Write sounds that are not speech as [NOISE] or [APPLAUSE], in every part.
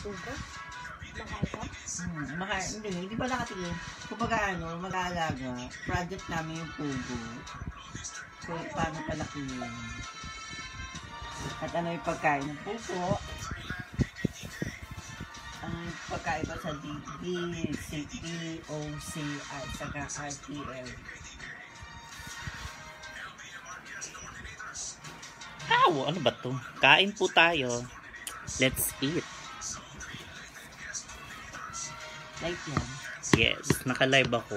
Ugo? Makaka? Hmm, maka, hindi, hindi pa nakatingin. Kumbaga ano, mag-aalaga. Project namin yung pugo. So, paano palakihin. At ano yung pagkain ng puso. Ang pagkaiba sa D, D, C, D, O, C, at saka RTL. Ow! Ano ba to? Kain po tayo. Let's eat. Like yan. Yes, naka-live ako.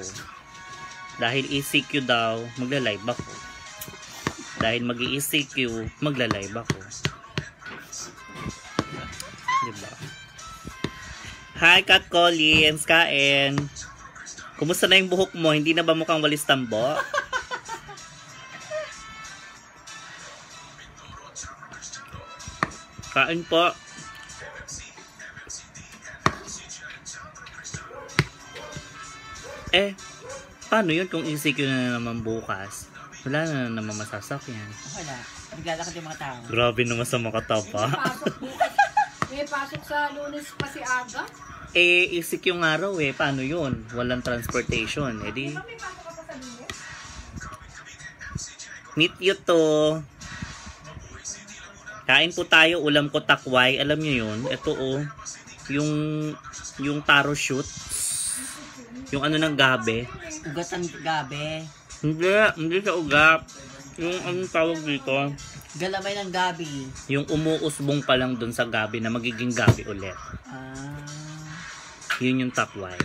Dahil ECQ daw, magla-live ako. Dahil mag ECQ, magla-live ako. Diba? Hi, Kat Collins, kain. Kumusta na yung buhok mo? Hindi na ba mukhang walis tambo? [LAUGHS] Kain po. Eh, paano yun kung ECQ na naman bukas? Wala na naman masasakyan. Wala. Naglalakad yung mga tao. Grabe naman sa mga tapa. Pasok bukas. May pasok sa lunes pa si Aga. eh, ECQ yung araw eh. Paano yun? Walang transportation. Eh di, Di ba may pasok ka pa sa lunes? meet you to. Kain po tayo, ulam ko takway. Alam niyo yun? Ito oh. Yung, yung taro shoot. Yung ano ng gabi. Ugat ng gabi. Hindi, hindi sa ugap. Yung anong tawag dito? Galamay ng gabi. Yung umuusbong pa lang dun sa gabi na magiging gabi ulit. Ah. Yun yung takway.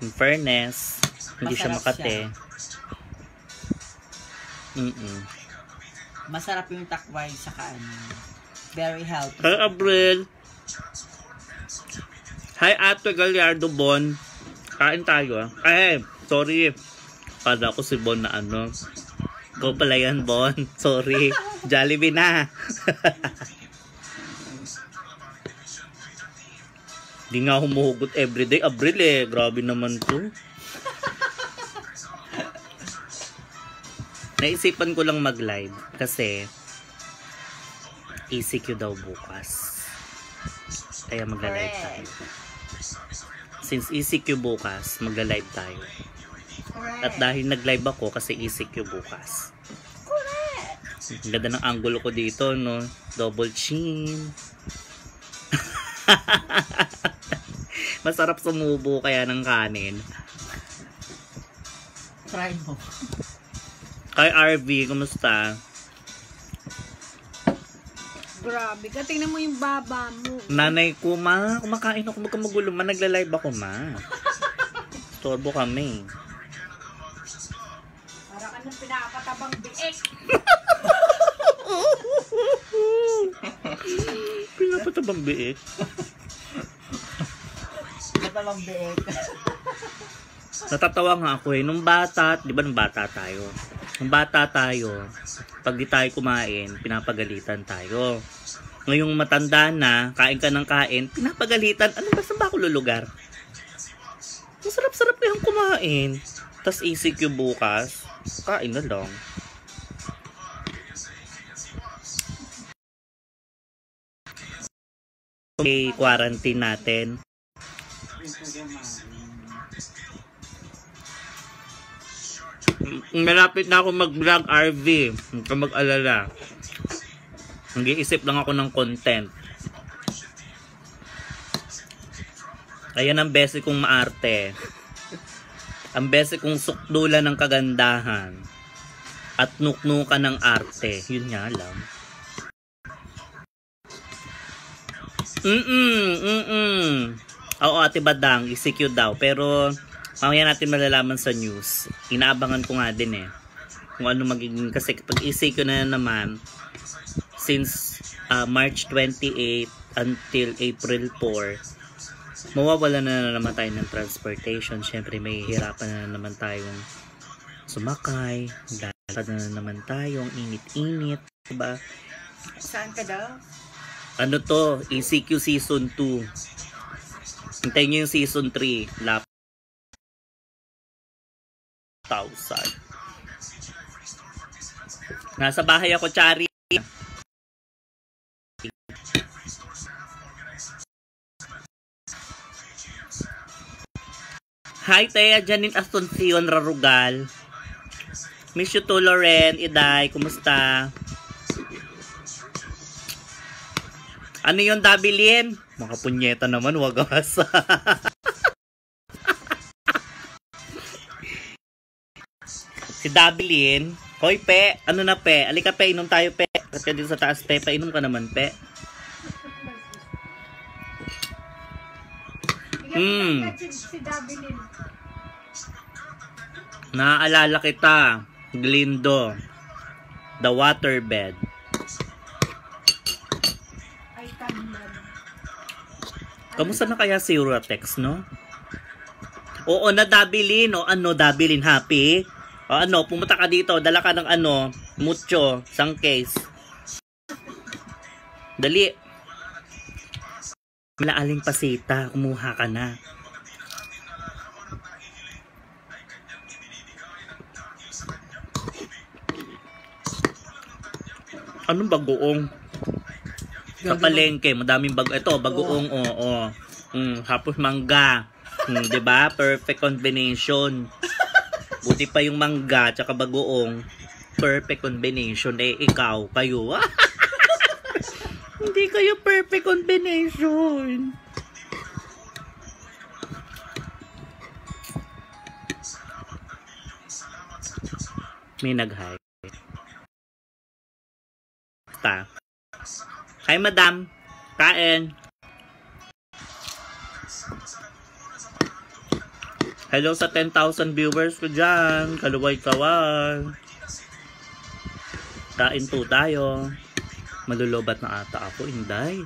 In fairness, hindi siya makate. siya. Mm-mm. Masarap yung takway sa ano. Very healthy. Hi, Abril. Hi, Ate Gallardo Bon. Kain tayo ah. Ay, sorry. Kala ko si Bon na ano. Ikaw pala yan, Bon. [LAUGHS] Sorry. Jollibee na. [LAUGHS] Di nga humuhugot everyday. Abril eh. Grabe naman to. [LAUGHS] Naisipan ko lang mag-live kasi ECQ daw bukas. Kaya magla-live tayo. Since ECQ bukas, magla-live tayo. At dahil nag-live ako kasi ECQ bukas. Ang ganda ng angulo ko dito, no? Double chin. [LAUGHS] Masarap sumubo kaya ng kanin. Try mo. Kay RV, kumusta? Grabe ka. Tingnan mo yung baba mo. Nanay ko, ma, kumakain ako, huwag ka magulo, ma, nagla-live ako, ma. Storbo kami. Para ka nang pinapatabang biek. [LAUGHS] Pinapatabang biik. Natalong biik. Natatawa nga ako eh. Nung bata, di ba nung bata tayo? Nung bata tayo, pag di tayo kumain, pinapagalitan tayo. Ngayong matanda na, kain ka ng kain, pinapagalitan. Ano ba, saan ba ako lulugar? Ang sarap-sarap kayong kumain. Tapos ECQ bukas, kain na lang. Okay, quarantine natin. Malapit na ako mag-vlog RV. Huwag ka mag-alala. Nag-iisip lang ako ng content. Ayan ang bese kong maarte. Ang bese kong sukdulan ng kagandahan. At nuknukan ng arte. Yun nga lang. Mm-mm, mm-mm. Oo, Ate Badang, ECQ daw. Pero, mamaya natin malalaman sa news. Inaabangan ko nga din eh. Kung ano magiging, kasi pag ECQ na naman, since uh, March 28 until April 4, mawawala na, naman tayo ng transportation. Siyempre, may hirapan na naman tayong sumakay. Lalakad na naman tayong init-init. Diba? Saan ka daw? Ano to? ECQ Season 2. Hintayin nyo yung Season 3. Lap. 1,000. Nasa bahay ako, Chari. Hi, Thea Janine Asuncion Rarugal. Miss you too, Loren. Iday, kumusta? Ano yung dabilin? Mga punyeta naman, wagas. [LAUGHS] si Dabilin. Hoy, Pe. Ano na, Pe? Alika, Pe. Inom tayo, Pe. Kasi dito sa taas, Pe. Painom ka naman, Pe. Hmm. Naaalala kita. Glindo. The waterbed. Kamusta na kaya si Eurotex, no? Oo na, Dabilin. O ano, Dabilin, happy? O ano, pumunta ka dito, dala ka ng ano, mucho, isang case. Dali. Malaaling pasita, kumuha ka na. Anong bagoong? Sa palengke, madaming bago. Ito, bagoong, oo. Mm, tapos mangga. Mm, 'di ba? Perfect combination. Buti pa yung mangga tsaka bagoong. Perfect combination. Eh, ikaw, kayo. [LAUGHS] Hindi kayo perfect combination. May nag-hi. Ta. Hi, madam. Kain. Hello sa 10,000 viewers ko dyan. Kaluway-kaway. Kain po tayo. Malulobat na ata ako, inday.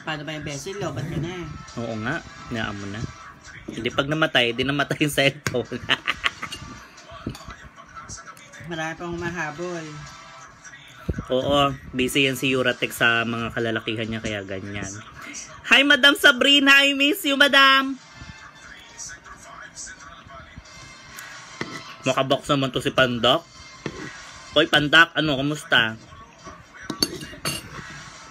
Paano ba yung beses? Lobat ka na eh. Oo nga, naan mo na. Hindi pag namatay, di namatay yung cellphone. [LAUGHS] Marami pang mahabol. Oo, busy yan si Uratex sa mga kalalakihan niya kaya ganyan. Hi, Madam Sabrina. I miss you, Madam. Makabox naman to si Pandak. Hoy, Pandak, ano, kamusta?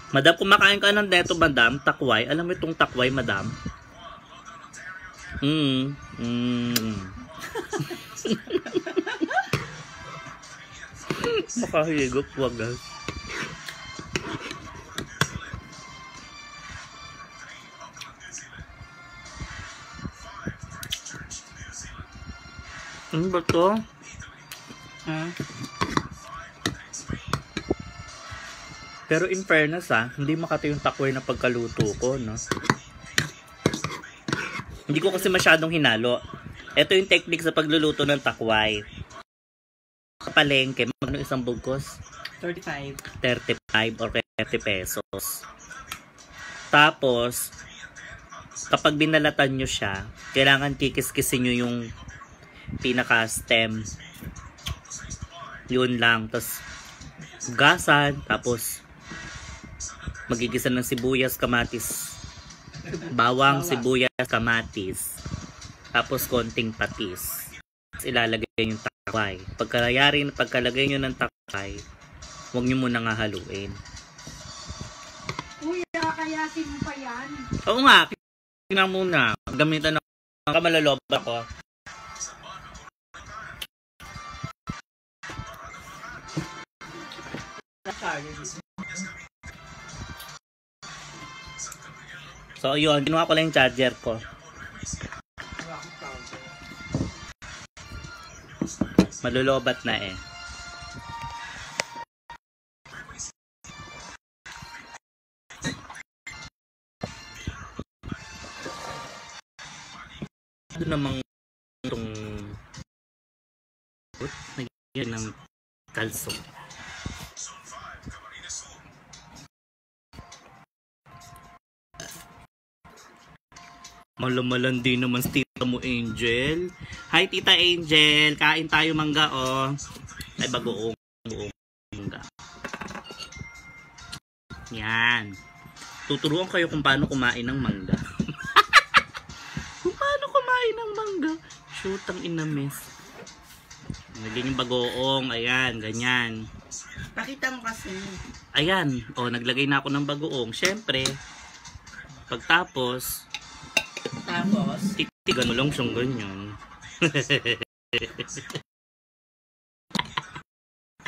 Madam, kumakain ka ng deto, Madam. Takway. Alam mo itong takway, Madam? Mm. Mm. [LAUGHS] Makahigop, wagas. Ano ba to? Ha? Pero in fairness ah, hindi makati yung takway na pagkaluto ko, no? Hindi ko kasi masyadong hinalo. Ito yung technique sa pagluluto ng takway. Sa palengke, magno isang bugkos? 35. 35 or 30 pesos. Tapos, kapag binalatan nyo siya, kailangan kikiskisin nyo yung pinaka-stem. Yun lang. Tapos, gasan. Tapos, magigisa ng sibuyas, kamatis. Bawang, sibuyas, kamatis. Tapos, konting patis. Tapos, ilalagay yung takway. Pagkalayari, pagkalagay nyo ng takway, huwag nyo muna nga haluin. Uy, kakayasin mo pa yan. Oo nga, tingnan muna. Gamitan ng kamalalob So, yun. Kinuha ko lang yung charger ko. Malulobat na eh. Ano namang itong nagyan ng kalso. Malamalan din naman si tita mo, Angel. Hi, tita Angel. Kain tayo mangga, oh. Ay, bagoong. Bagoong mangga. Yan. Tuturuan kayo kung paano kumain ng mangga. [LAUGHS] kung paano kumain ng mangga. Shoot, ang inamis. Naging yung bagoong. Ayan, ganyan. Pakita mo kasi. Ayan. O, naglagay na ako ng bagoong. Siyempre, pagtapos, Tapos, titigan mo lang siyang ganyan.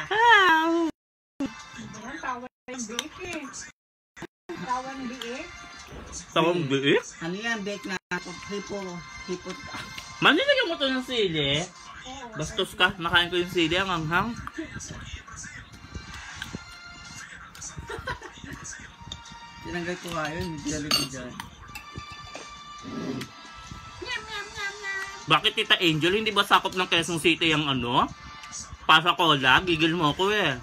Ang tawa ng biik eh. Tawa ng biik. Tawang biik? ano yan, bake na hipo, hipo, Manilagyan mo to ng sili. Bastos ka, nakain ko yung sili, ang anghang. tinanggal ko nga yun, hindi ko dyan. Bakit Tita Angel, hindi ba sakop ng Quezon City yung ano? Pasa cola, gigil mo ako eh.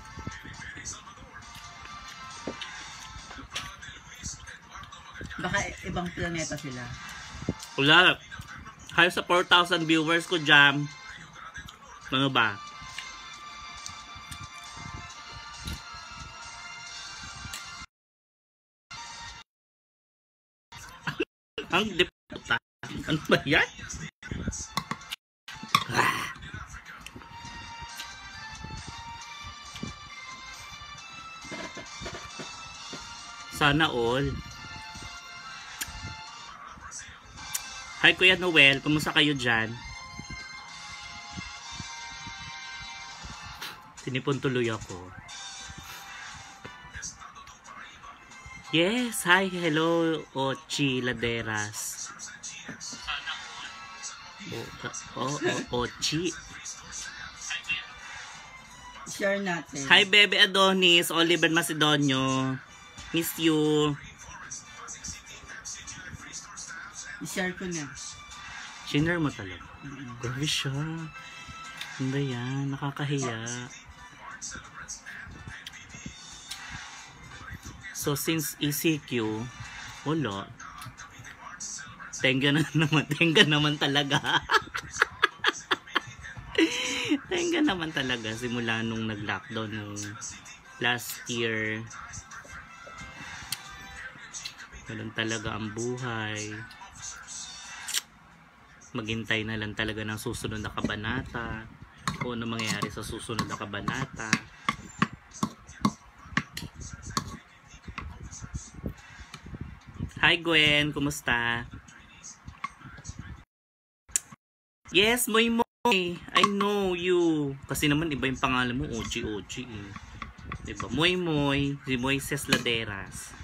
Baka ibang planeta sila. Wala. Halos sa 4,000 viewers ko dyan. Ano ba? Ang. Ano ba yan? Sana all. Hi Kuya Noel, kumusta kayo dyan? Sinipon tuloy ako. Yes, hi, hello, Ochi Laderas. Oh, oh, Ochi. Share natin. Hi, Bebe Adonis, Oliver Macedonio. Miss you. I-share ko na. Shinare mo talaga. Grabe siya. Ano ba yan? Nakakahiya. So, since ECQ, wala. Tenga na naman. [LAUGHS] Tenga naman talaga. [LAUGHS] Tenga naman talaga simula nung nag-lockdown nung last year. Ganun talaga ang buhay maghintay na lang talaga ng susunod na kabanata kung ano mangyayari sa susunod na kabanata Hi Gwen, kumusta? Yes, Moy Moy. I know you. Kasi naman iba yung pangalan mo, Ochi Ochi eh. Diba? Moy Moy, si Moises Laderas.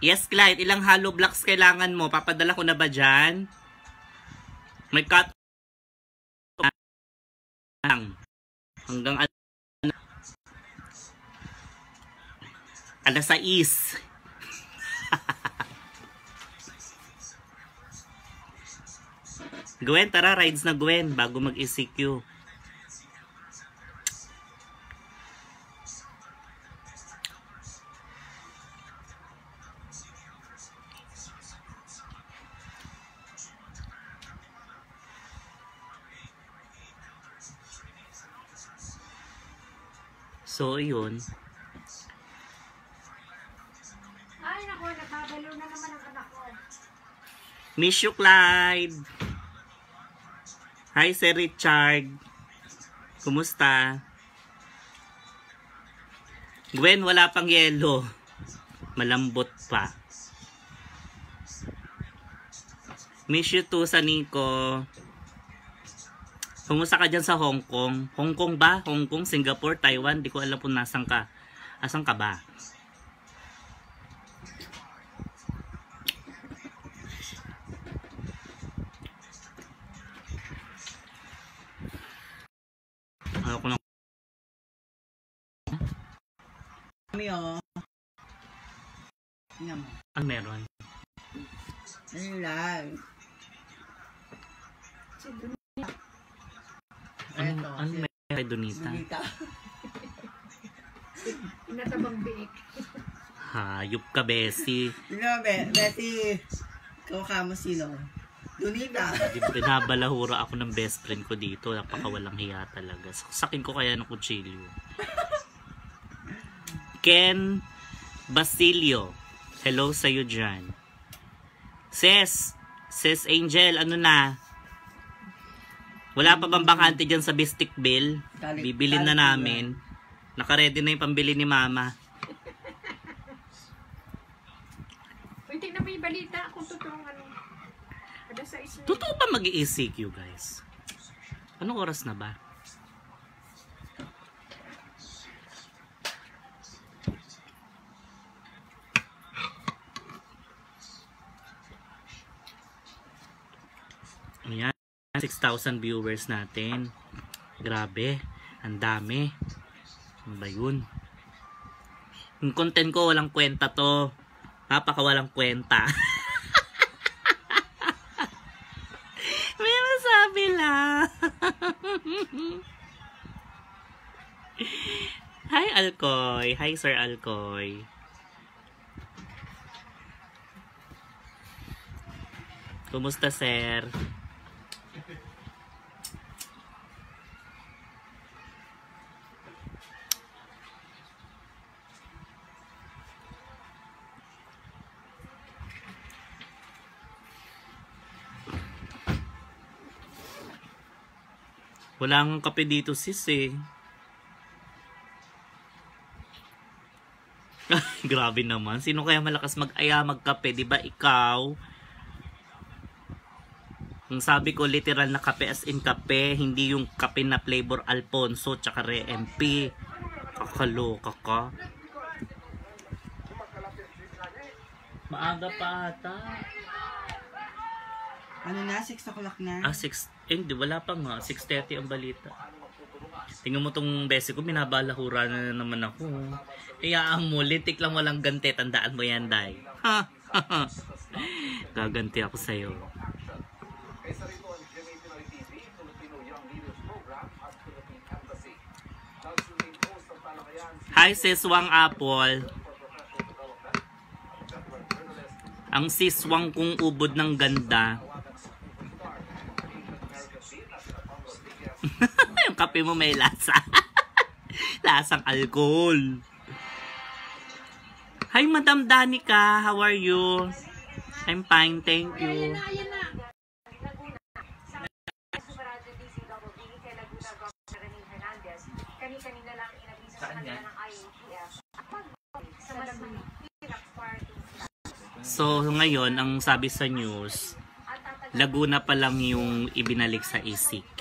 Yes, Clyde. Ilang hollow blocks kailangan mo? Papadala ko na ba dyan? May cut lang. Hanggang al alas 6. Gwen, tara, rides na Gwen bago mag-ECQ. So, yun. Ay, naku, nakabalo na naman ang anak ko. Miss you, Clyde. Hi, Sir Richard. Kumusta? Gwen, wala pang yelo. Malambot pa. Miss you too, Saniko. Kumusta ka dyan sa Hong Kong? Hong Kong ba? Hong Kong, Singapore, Taiwan? Di ko alam kung nasan ka. Asan ka ba? Ano ko lang. Oh. Tingnan mo. Ano meron? Ano lang. Si Dun- Ano, Eto, ano si- meron kay Donita? Nandita. Inatabang biik. Hayop ka, Bessie. Sino, be, Betty? Ikaw kamo sino? Dunita. Binabalahura ako ng best friend ko dito. Napakawalang hiya talaga. Sakin ko kaya ng kutsilyo. Ken Basilio. Hello sa'yo dyan. Sis, Sis Angel, ano na? Wala pa bang bakante dyan sa Bistic Bill? Bibilin na namin. Naka-ready na yung pambili ni mama. Uy, tingnan mo yung balita kung totoong ano. Kada sa isla. Totoo ba mag-ECQ, guys? Anong oras na ba? Ayan, 6,000 viewers natin. Grabe, ang dami. Ano ba yun? Yung content ko, walang kwenta to. Napaka walang kwenta. [LAUGHS] May masabi lang. [LAUGHS] Hi, Alcoy. Hi, Sir Alcoy. Kumusta, sir? Wala kang kape dito, sis eh. [LAUGHS] Grabe naman. Sino kaya malakas mag-aya magkape? Di ba ikaw? Ang sabi ko, literal na kape as in kape. Hindi yung kape na flavor Alfonso tsaka Re MP. Kakaloka ka. Maaga pa ata. Ano na? 6 o'clock na? Ah, 6. Eh, hindi, wala pa nga. 6.30 ang balita. Tingnan mo tong bese ko, binabalahura na naman ako. Iyaan mo, lintik lang walang ganti. Tandaan mo yan, Day. Gaganti ako sa'yo. Hi, Siswang Apple. Ang siswang kong ubod ng ganda. [LAUGHS] yung kape mo may lasa. [LAUGHS] Lasang alcohol. Hi, Madam Danica. How are you? I'm fine, thank you. So, ngayon, ang sabi sa news, Laguna pa lang yung ibinalik sa ECQ.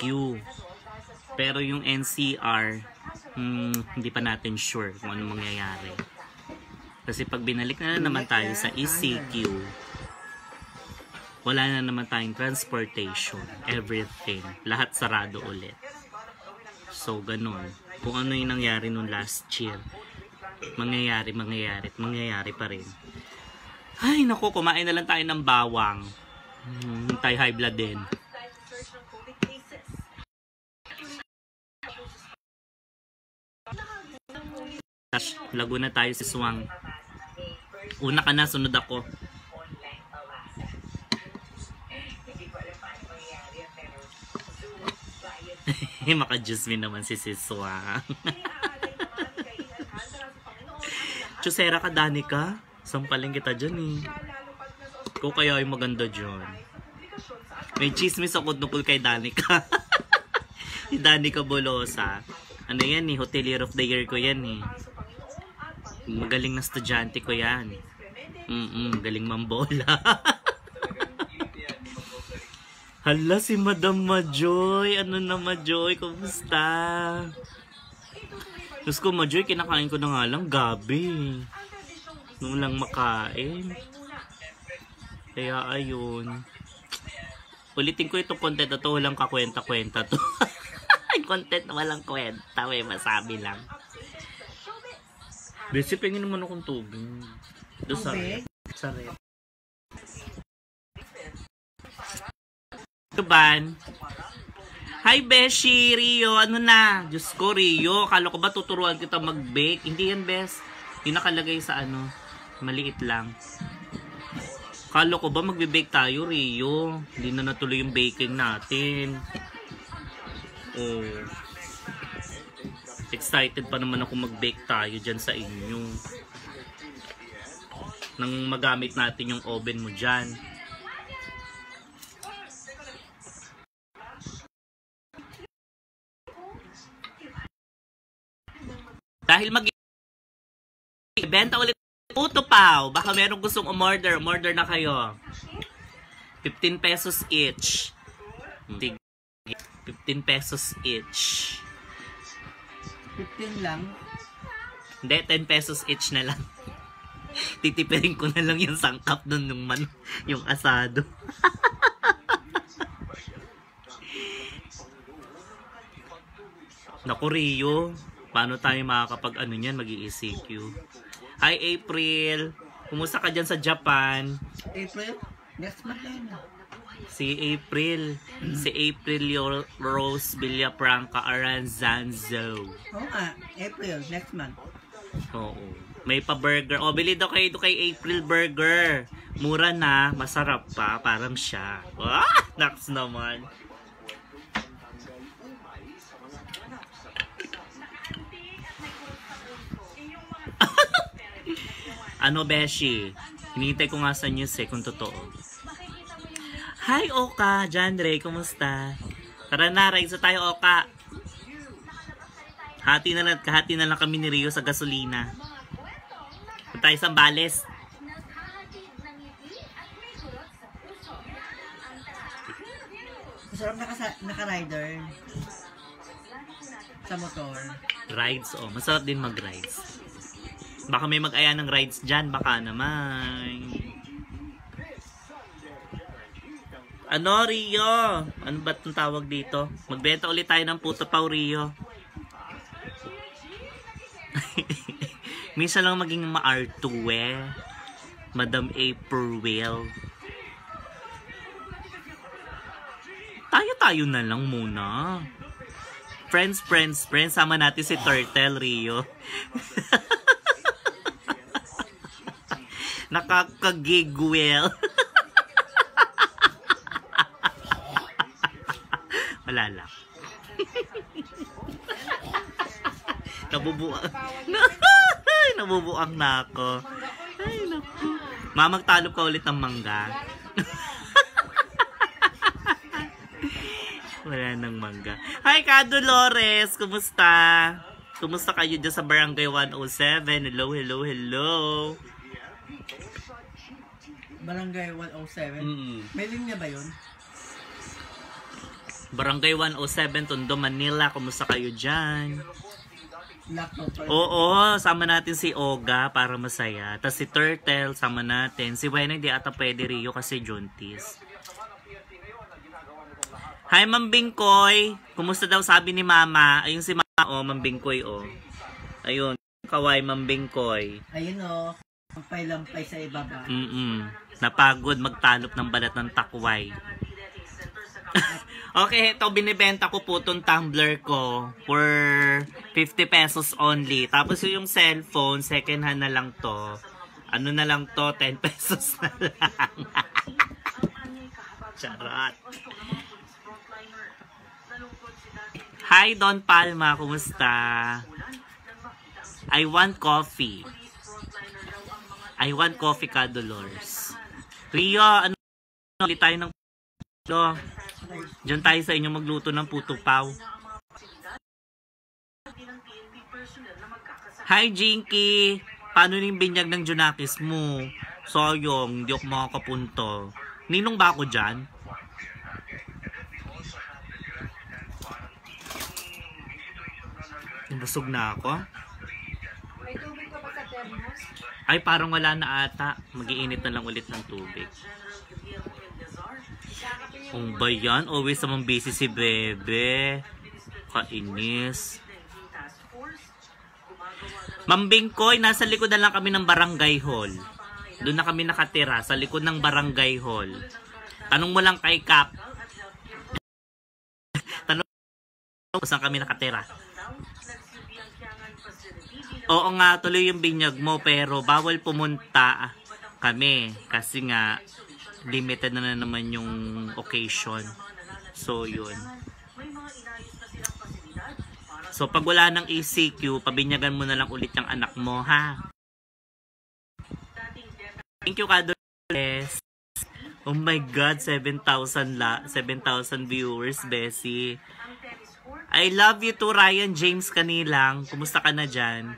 Pero yung NCR, hmm, hindi pa natin sure kung ano mangyayari. Kasi pag binalik na, na naman tayo sa ECQ, wala na naman tayong transportation, everything, lahat sarado ulit. So, ganun. Kung ano yung nangyari nung last year, mangyayari, mangyayari, mangyayari pa rin. Ay, naku, kumain na lang tayo ng bawang. Hmm, tayo high blood din. Laguna tayo si Swang. Una ka na, sunod ako. [LAUGHS] Maka-juice me naman si Siswang. [LAUGHS] Chusera ka, Danica. Sampaling kita dyan eh. Ikaw kaya yung maganda dyan. May chismis ako tungkol kay Danica. [LAUGHS] Danica Bolosa. Ano yan eh, Hotelier of the Year ko yan eh. Magaling na estudyante ko yan. Mm-mm, galing mambola. [LAUGHS] Hala, si Madam Majoy. Ano na, Majoy? Kumusta? Diyos ko, Majoy, kinakain ko na nga lang gabi. Nung lang makain. Kaya, ayun. Ulitin ko itong content na to. Walang kakwenta-kwenta to. [LAUGHS] content na walang kwenta. May masabi lang. Besi, pengin naman akong tubig. Doon sa Tubig? Sa rep. Tuban. Hi, Beshi, Rio. Ano na? Diyos ko, Rio. Kala ko ba tuturuan kita mag-bake? Hindi yan, Bes. Yung nakalagay sa ano. Maliit lang. Kala ko ba magbe-bake tayo, Rio? Hindi na natuloy yung baking natin. Oh. Excited pa naman ako mag-bake tayo dyan sa inyo. Nang magamit natin yung oven mo dyan. Dahil mag Benta ulit puto pao. Baka merong gustong umorder. Umorder na kayo. 15 pesos each. Tig 15 pesos each. 15 lang. Hindi, 10 pesos each na lang. [LAUGHS] Titipirin ko na lang yung sangkap nun yung man, yung asado. [LAUGHS] Naku, Rio. Paano tayo makakapag ano niyan, mag ECQ? Hi, April. Kumusta ka dyan sa Japan? April, next month na. Si April. Si April Yo- Rose Villafranca Aranzanzo. Oo nga, April, next month. Oo. May pa-burger. O, bili daw kayo kay April Burger. Mura na, masarap pa, parang siya. Ah, naks naman. [LAUGHS] ano, Beshi? Hinihintay ko nga sa news eh, kung totoo. Hi, Oka! John Ray, kumusta? Tara na, ride sa tayo, Oka. Hati na lang, kahati na lang kami ni Rio sa gasolina. Punta tayo sa Bales. Masarap naka, naka-rider. Sa motor. Rides, oh. Masarap din mag-rides. Baka may mag-aya ng rides dyan. Baka naman. Ano, Rio? Ano ba itong tawag dito? Magbenta ulit tayo ng puto pao, Rio. [LAUGHS] Minsan lang maging ma-R2 eh. Madam April. Tayo-tayo na lang muna. Friends, friends, friends. Sama natin si Turtle, Rio. [LAUGHS] Nakakagigwell. Wala lang. [LAUGHS] Nabubuang. [LAUGHS] Ay, nabubuang na ako. Ay, naku. Mamagtalop ka ulit ng mangga. [LAUGHS] Wala nang mangga. Hi, Ka Dolores! Kumusta? Kumusta kayo dyan sa Barangay 107? Hello, hello, hello. Barangay 107. Mm. May linya ba yun? Barangay 107, Tondo, Manila. Kumusta kayo dyan? Oo, sama natin si Oga para masaya. Tapos si Turtle, sama natin. Si Wena hindi ata pwede Rio kasi Juntis. Hi, Ma'am Bingkoy. Kumusta daw sabi ni Mama? Ayun si Mama, oh, Ma'am Bingkoy, oh. Ayun, kaway, Ma'am Bingkoy. Ayun o. Ang pailampay sa ibaba. Mm-mm. Napagod magtalop ng balat ng takway. [LAUGHS] okay, ito binibenta ko po itong tumbler ko for 50 pesos only. Tapos yung cellphone, second hand na lang to. Ano na lang to, 10 [LAUGHS] pesos na lang. Charot. Hi, Don Palma. Kumusta? I want coffee. I want coffee ka, Dolores. Rio, ano ulit tayo ng puto? Diyan tayo sa inyo magluto ng puto paw. Hi, Jinky! Paano yung binyag ng Junakis mo? Sayang, hindi ako makakapunta. Ninong ba ako dyan? Nabusog na ako. Ay, parang wala na ata. Magiinit na lang ulit ng tubig. Kung ba yan? Always naman busy si Bebe. Kainis. Mambing Koy, nasa likod na lang kami ng barangay hall. Doon na kami nakatira, sa likod ng barangay hall. Tanong mo lang kay Kap. Tanong mo saan kami nakatira. Oo nga, tuloy yung binyag mo pero bawal pumunta kami kasi nga limited na, na naman yung occasion. So, yun. So, pag wala ng ECQ, pabinyagan mo na lang ulit yung anak mo, ha? Thank you, Kadores. Oh my God, 7,000 la 7,000 viewers, Bessie. I love you to Ryan James kanilang. Kumusta ka na dyan?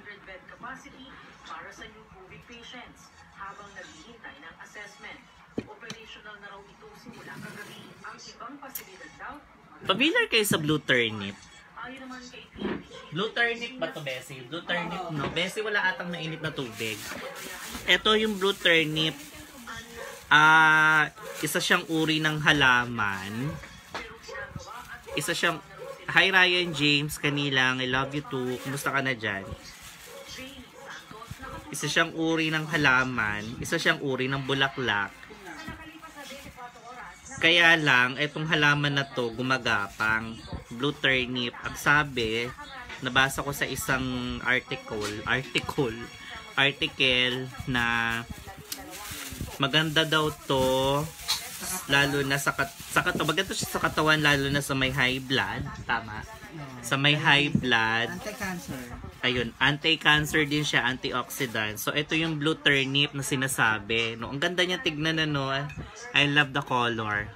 capacity para sa new COVID patients habang naghihintay ng assessment. Operational na raw ito simula kagabi. Ang ibang pasilidad daw, Familiar kayo sa blue turnip? Blue turnip ba to, Bessie? Blue turnip, no? Bessie, wala atang mainit na tubig. Ito yung blue turnip. Ah, isa siyang uri ng halaman. Isa siyang Hi Ryan James, kanilang I love you too. Kumusta ka na dyan? Isa siyang uri ng halaman, isa siyang uri ng bulaklak. Kaya lang, itong halaman na to gumagapang. Blue turnip. Ang sabi, nabasa ko sa isang article, article, article na maganda daw to lalo na sa, kat sa katawan, maganda siya sa katawan lalo na sa may high blood. Tama. Sa may high blood. Anti-cancer. Ayun, anti-cancer din siya, antioxidant. So, ito yung blue turnip na sinasabi. No, ang ganda niya tignan na, no. I love the color.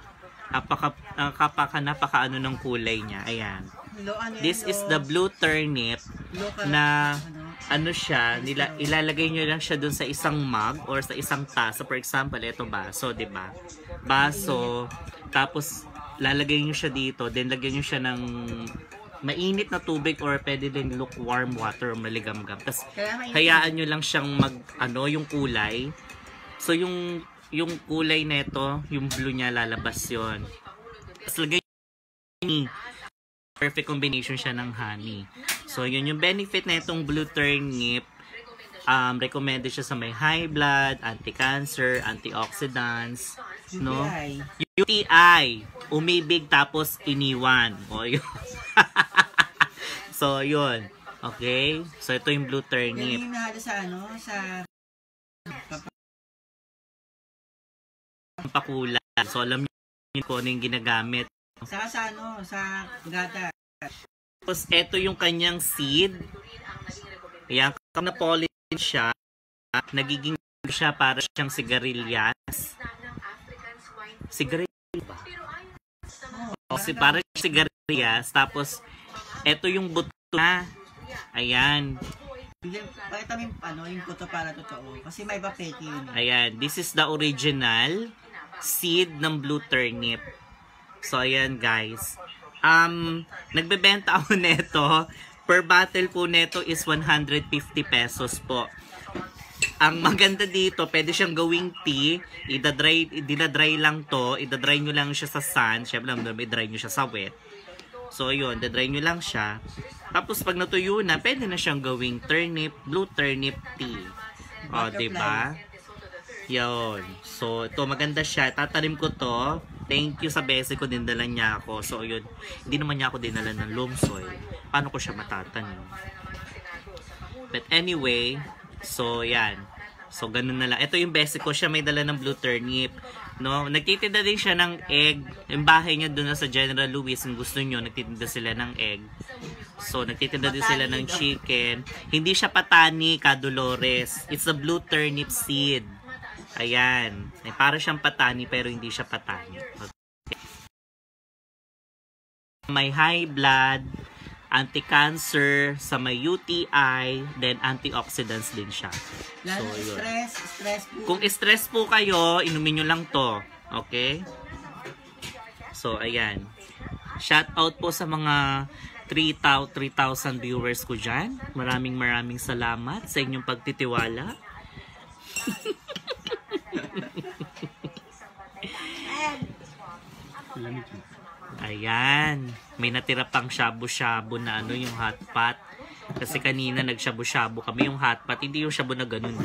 Napaka, napaka, napaka ano ng kulay niya. Ayan. Ano This is the blue turnip na ano? siya, nila, ilalagay nyo lang siya dun sa isang mug or sa isang tasa. For example, ito baso, ba? Baso, tapos lalagay nyo siya dito, then lagyan nyo siya ng mainit na tubig or pwede din lukewarm water or maligamgam. Tapos hayaan nyo lang siyang mag, ano, yung kulay. So, yung, yung kulay nito, yung blue niya, lalabas yon Tapos lagay. Perfect combination siya ng honey. So, yun yung benefit na itong blue turnip. Um, recommended siya sa may high blood, anti-cancer, antioxidants, no? UTI. Umibig tapos iniwan. O, yun. [LAUGHS] so, yun. Okay? So, ito yung blue turnip. yung sa ano, sa Pakulay. So, alam niyo kung ano yung ginagamit. Saka sa ano, sa gata. Tapos, ito yung kanyang seed. Ayan, kapag na-pollen siya, nagiging siya para siyang sigarilyas. Sigarilyas ba? Oh, Kasi para siyang sigarilyas. Tapos, ito yung buto na. Ayan. Pakita mo yung, ano, yung puto para totoo. Kasi may iba fake yun. eh. Ayan. This is the original seed ng blue turnip. So, ayan guys. Um, nagbebenta ako [LAUGHS] neto. Per bottle po neto is 150 pesos po. Ang maganda dito, pwede siyang gawing tea. Ida-dry, dinadry lang to. Ida-dry nyo lang siya sa sun. Siyempre, i-dry nyo siya sa wet. So, yun, dadry nyo lang siya. Tapos, pag natuyo na, pwede na siyang gawing turnip, blue turnip tea. O, diba? Yun. So, ito, maganda siya. Tatanim ko to. Thank you sa bese ko, dinala niya ako. So, yun. Hindi naman niya ako dinala ng loam soil. Paano ko siya matatanim? But anyway, so, yan. So, ganun na lang. Ito yung basic ko. Siya may dala ng blue turnip. No? Nagtitinda din siya ng egg. Yung bahay niya doon sa General Lewis. Kung gusto nyo, nagtitinda sila ng egg. So, nagtitinda din sila ng chicken. Hindi siya patani, ka Dolores. It's a blue turnip seed. Ayan. Eh, para siyang patani, pero hindi siya patani. Okay. May high blood, anti-cancer, sa may UTI, then antioxidants din siya. Lalo So, yun. stress, stress po. Kung stress po kayo, inumin nyo lang to. Okay? So, ayan. Shout out po sa mga 3,000 3,000 viewers ko dyan. Maraming maraming salamat sa inyong pagtitiwala. [LAUGHS] Ayan. May natira pang shabu-shabu na ano yung hot pot. Kasi kanina nag-shabu-shabu kami yung hot pot. Hindi yung shabu na ganun.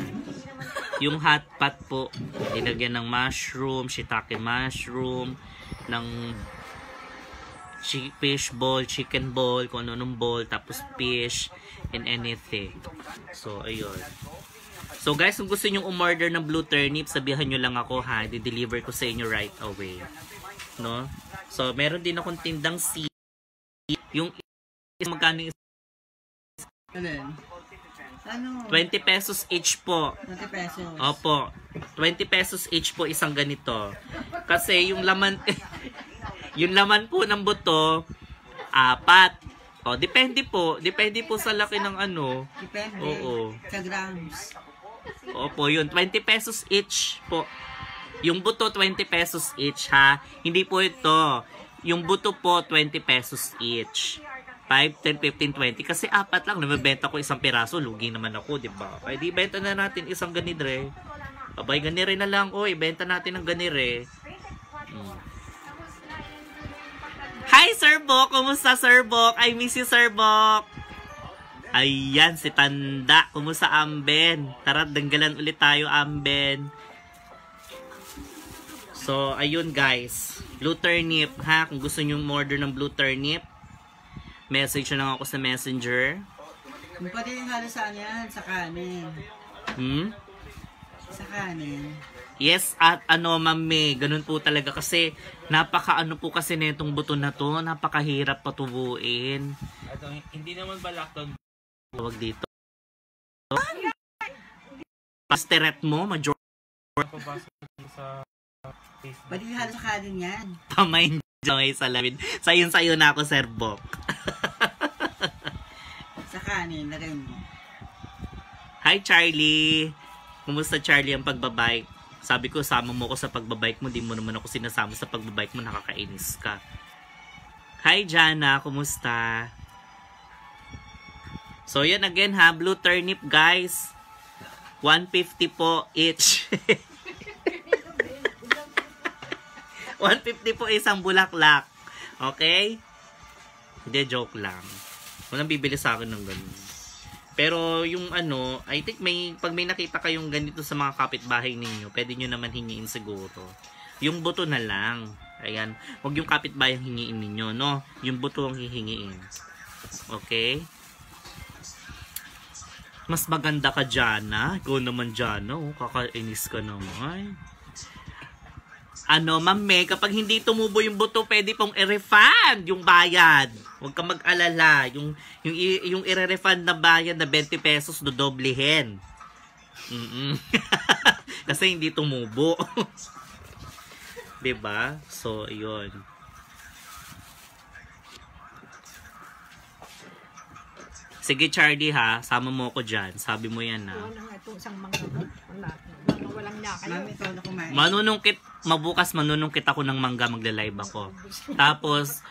Yung hot pot po, dinagyan ng mushroom, shiitake mushroom, ng fish ball, chicken ball, kung ano nung ball, tapos fish, and anything. So, ayun. So, guys, kung gusto nyo umorder ng blue turnip, sabihan nyo lang ako ha. Di-deliver ko sa inyo right away. No? So, meron din akong tindang seed. Yung is magkano? Ano? 20 pesos each po. 20 pesos. Opo. 20 pesos each po isang ganito. Kasi yung laman [LAUGHS] yung laman po ng buto apat. Oh, depende po. Depende po sa laki ng ano. Depende. Oo. Sa grams. Opo, yun. 20 pesos each po. Yung buto, 20 pesos each, ha? Hindi po ito. Yung buto po, 20 pesos each. 5, 10, 15, 20. Kasi apat lang. Nabibenta ko isang piraso. Lugi naman ako, di ba? Kaya benta na natin isang ganidre. Abay, ganire na lang. Oy, benta natin ng ganire. Mm. Hi, Sir Bok! Kumusta, Sir Bok? I miss you, Sir Bok! Ayan, si Tanda. Kumusta, Amben? Tara, danggalan ulit tayo, Amben. So, ayun guys. Blue turnip, ha? Kung gusto nyo order ng blue turnip, message nyo lang ako sa messenger. Pati yung halos sa ano yan, sa kanin. Hmm? Sa kanin. Yes, at ano, mami, ganun po talaga kasi napaka ano po kasi netong buto na to, napakahirap patubuin. Ito, hindi naman balakton Tawag dito. Pasteret mo, major papasok sa Facebook. Yung halos sa kanin yan. pamain Joy sa labid. Sayon-sayo na ako, Sir Bok. Sa kanin, lagay mo. Hi, Charlie! Kumusta, Charlie, ang pagbabike? Sabi ko, sama mo ko sa pagbabike mo. Di mo naman ako sinasama sa pagbabike mo. Nakakainis ka. Hi, Jana! Kumusta? So, yan again ha. Blue turnip, guys. 150 po each. [LAUGHS] 150 po isang bulaklak. Okay? Hindi, joke lang. Walang bibili sa akin ng ganun. Pero yung ano, I think may, pag may nakita kayong ganito sa mga kapitbahay ninyo, pwede nyo naman hingiin siguro. Yung buto na lang. Ayan. Huwag yung kapitbahay hingiin ninyo, no? Yung buto ang hihingiin. Okay? Mas maganda ka, Jana. Ikaw naman, Jana. Oh, kakainis ka naman. Ano, May, kapag hindi tumubo yung buto, pwede pong i-refund yung bayad. Huwag ka mag-alala. Yung, yung, yung i-refund na bayad na 20 pesos, dodoblihin. Mm [LAUGHS] Kasi hindi tumubo. [LAUGHS] 'Di ba? So, yun. Sige, Charlie ha. Sama mo ako dyan. Sabi mo yan ha. Wala nga itong isang mga wala. Mga walang niya kayo. Mami, ikaw na kumain. Manunungkit, mabukas manunungkit ako ng mangga, magla-live ako. Tapos,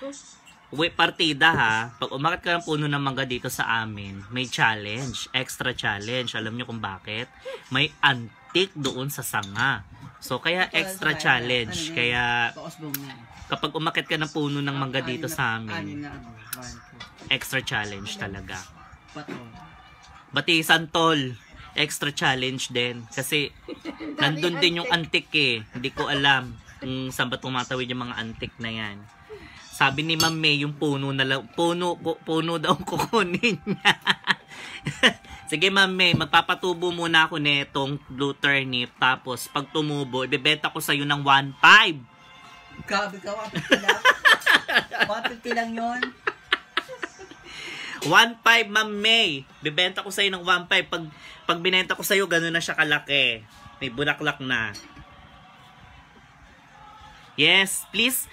Uwi, partida ha. Pag umakit ka ng puno ng mangga dito sa amin, may challenge. Extra challenge. Alam niyo kung bakit? May antik doon sa sanga. So, kaya extra challenge. Kaya, Pausbong na. kapag umakit ka ng puno ng mangga dito sa amin, na ano. Extra challenge talaga. Pato. Batisan tol. Extra challenge din. Kasi, [LAUGHS] nandun din yung antik eh. Hindi ko alam kung saan ba tumatawid yung mga antik na yan. Sabi ni Ma'am May, yung puno na lang, puno, pu- puno daw kukunin niya. [LAUGHS] Sige Ma'am May, magpapatubo muna ako netong blue turnip. Tapos, pag tumubo, ibebenta ko sa'yo ng 1.5. Grabe ka, 150 lang. [LAUGHS] 150 lang yun. 1.5 Ma'am May. Bibenta ko sa'yo ng 1.5. Pag, pag binenta ko sa'yo, gano'n na siya kalaki. May bulaklak na. Yes, please,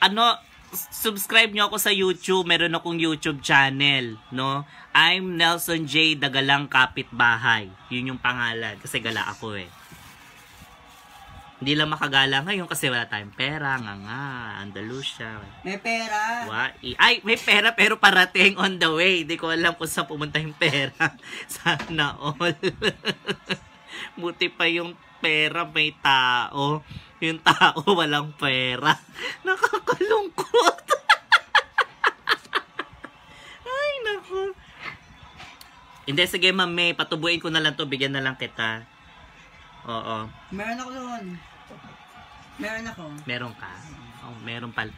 ano, subscribe nyo ako sa YouTube. Meron akong YouTube channel, no? I'm Nelson J. Dagalang Kapitbahay. Yun yung pangalan. Kasi gala ako eh. Hindi lang makagala ngayon kasi wala tayong pera. Nga nga, Andalusia. May pera. Wai. Ay, may pera pero parating on the way. Hindi ko alam kung saan pumunta yung pera. [LAUGHS] Sana all. [LAUGHS] Buti pa yung pera may tao. Yung tao walang pera. [LAUGHS] Nakakalungkot. Ay, naku. Hindi, sige ma'am May, patubuin ko na lang to. Bigyan na lang kita. Oo. Meron ako doon. Meron ako. Meron ka? Oh, meron pala.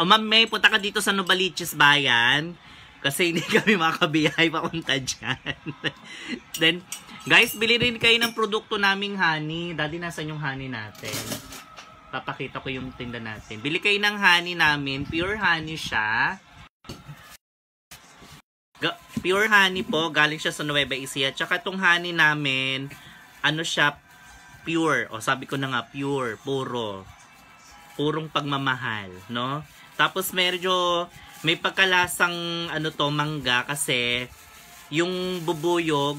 Oh, Ma'am May, punta ka dito sa Novaliches Bayan. Kasi hindi [LAUGHS] kami makabiyahe papunta dyan. [LAUGHS] Then, guys, bili rin kayo ng produkto naming honey. Daddy, nasan yung honey natin? Papakita ko yung tinda natin. Bili kayo ng honey namin. Pure honey siya. Ga- pure honey po. Galing siya sa Nueva Ecija. Tsaka itong honey namin, ano siya, pure. O sabi ko na nga, pure, puro. Purong pagmamahal, no? Tapos medyo may pagkalasang ano to, mangga kasi yung bubuyog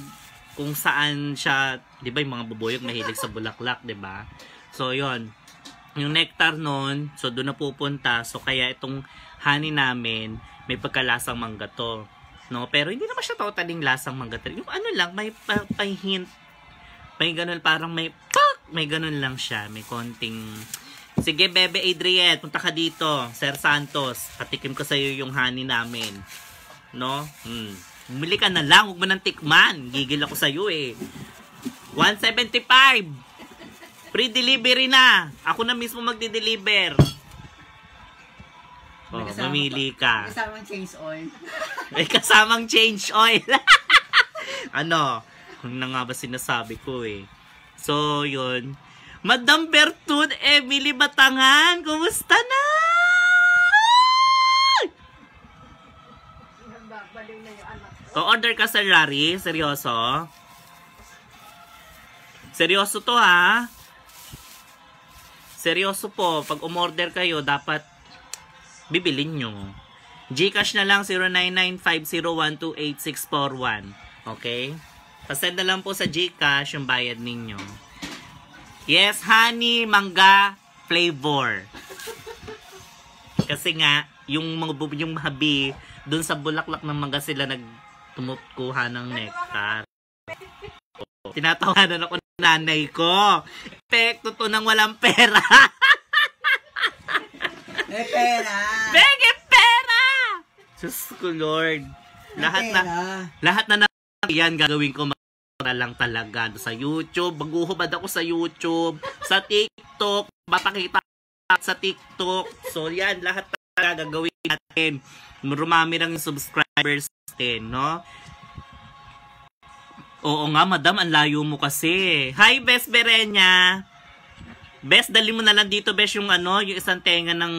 kung saan siya, 'di ba, yung mga bubuyog mahilig sa bulaklak, 'di ba? So, 'yon. Yung nectar nun, so doon na pupunta. So, kaya itong honey namin, may pagkalasang mangga to. No? Pero hindi naman siya totally lasang mangga. Yung ano lang, may pa, pa hint. May ganun, parang may pak! May ganun lang siya. May konting... Sige, Bebe Adriel, punta ka dito. Sir Santos, patikim ko sa iyo yung honey namin. No? Hmm. Bumili ka na lang, huwag mo nang tikman. Gigil ako sa iyo eh. 175! Free delivery na. Ako na mismo magde-deliver. Oh, May kasama mamili ka. may Kasamang change oil. May kasamang change oil. [LAUGHS] ano? Na nga ba sinasabi ko eh. So, yun. Madam Bertud, Emily Batangan, kumusta na? Yung anak. O-order ka sa Rari? Seryoso? Seryoso to ha? Seryoso po. Pag umorder kayo, dapat bibilin nyo. Gcash na lang 0995012861. Okay? Pasend na lang po sa Gcash yung bayad ninyo. Yes, honey, mangga, flavor. Kasi nga, yung mga yung habi, dun sa bulaklak ng mangga sila nag tumukuha ng nectar. Tinatawanan ako ng nanay ko. Epekto to ng walang pera. Eh, pera! Bege pera! Diyos ko, Lord. Lahat na, lahat na na yan gagawin ko na lang talaga sa YouTube. Baguhubad ako sa YouTube, sa TikTok, papakita sa TikTok. So yan, lahat talaga gagawin natin. Rumami lang yung subscribers natin, no? Oo nga, madam, ang layo mo kasi. Hi, Best Berenya! Best, dali mo na lang dito, Best, yung ano, yung isang tenga ng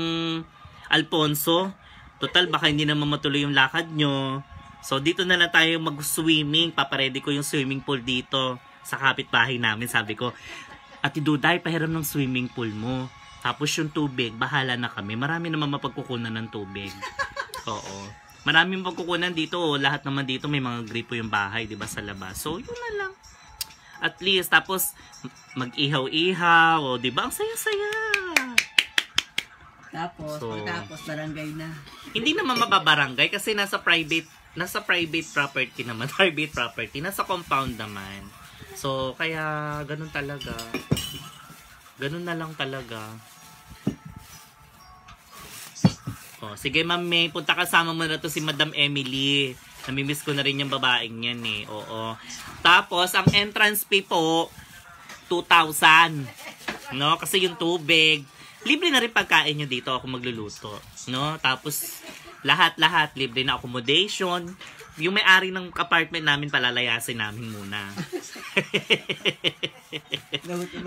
Alfonso. Total, baka hindi naman matuloy yung lakad nyo. So, dito na lang tayo mag-swimming. Paparedy ko yung swimming pool dito sa kapitbahay namin. Sabi ko, Ate Duday, pahiram ng swimming pool mo. Tapos yung tubig, bahala na kami. Marami naman mapagkukunan ng tubig. [LAUGHS] Oo. Maraming pagkukunan dito. oh. Lahat naman dito may mga gripo yung bahay, di ba, sa labas. So, yun na lang. At least, tapos mag-ihaw-ihaw. O, di ba? Ang saya-saya. Tapos, So- pagtapos, barangay na. Hindi naman mababarangay kasi nasa private nasa private property naman, [LAUGHS] private property, nasa compound naman. So, kaya ganun talaga. Ganun na lang talaga. Oh, sige Ma'am May, punta kasama mo na to si Madam Emily. Namimiss ko na rin yung babaeng yan eh. Oo. Tapos, ang entrance fee po, 2,000. No? Kasi yung tubig, libre na rin pagkain nyo dito ako magluluto. No? Tapos, lahat-lahat, libre na accommodation. Yung may-ari ng apartment namin, palalayasin namin muna. [LAUGHS]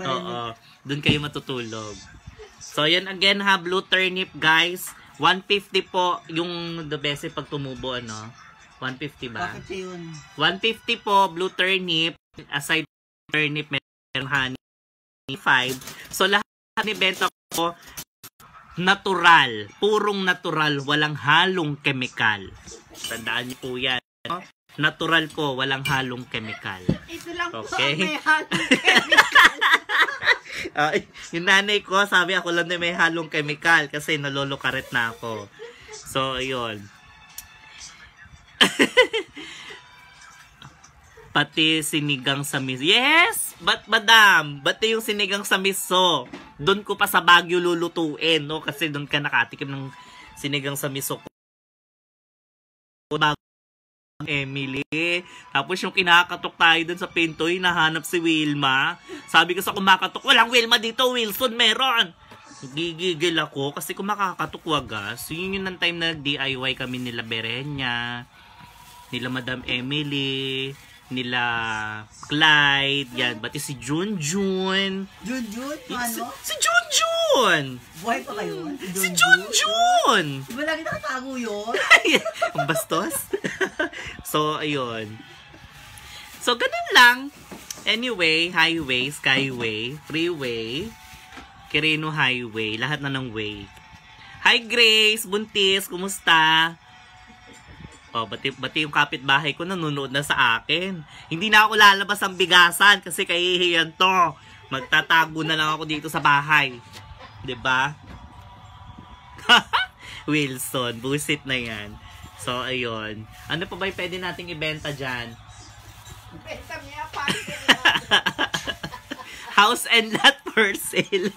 Oo. Doon kayo matutulog. So, yan again ha, blue turnip guys. 150 po yung the best pag tumubo, ano? 150 ba? Bakit yun? 150 po, blue turnip. Aside turnip, meron honey 5. So, lahat ni benta ko, natural. Purong natural. Walang halong chemical. Tandaan niyo po yan. no? Natural po, walang halong chemical. Ito lang po Okay. ang may halong [LAUGHS] Ay, yung nanay ko, sabi ako lang na may halong chemical kasi nalolokaret na ako. So, ayun. [LAUGHS] Pati sinigang sa miso. Yes! But, madam, pati yung sinigang sa miso. Doon ko pa sa Baguio lulutuin, no? Kasi doon ka nakatikim ng sinigang sa miso ko. Emily. Tapos yung kinakatok tayo dun sa pinto, hinahanap si Wilma. Sabi ko sa kumakatok, walang Wilma dito, Wilson, meron! Gigigil ako kasi kung makakatok wagas, yun yun ang time na DIY kami nila Berenya, nila Madam Emily, nila Clyde, yan, pati si Junjun. Jun, Jun, Si, ano? si Junjun! Buhay pa kayo? Si Junjun! Di ba lagi nakatago yun? [LAUGHS] Ang bastos. [LAUGHS] so, ayun. So, ganun lang. Anyway, highway, skyway, freeway, Quirino Highway, lahat na ng way. Hi Grace, buntis, kumusta? Oh, bati, bati yung kapitbahay ko nanonood na sa akin. Hindi na ako lalabas ang bigasan kasi kahihiyan to. Magtatago na lang ako dito sa bahay. 'Di ba? [LAUGHS] Wilson, busit na yan. So, ayun. Ano pa ba yung pwede nating ibenta dyan? Benta niya pa. [LAUGHS] House and lot for sale.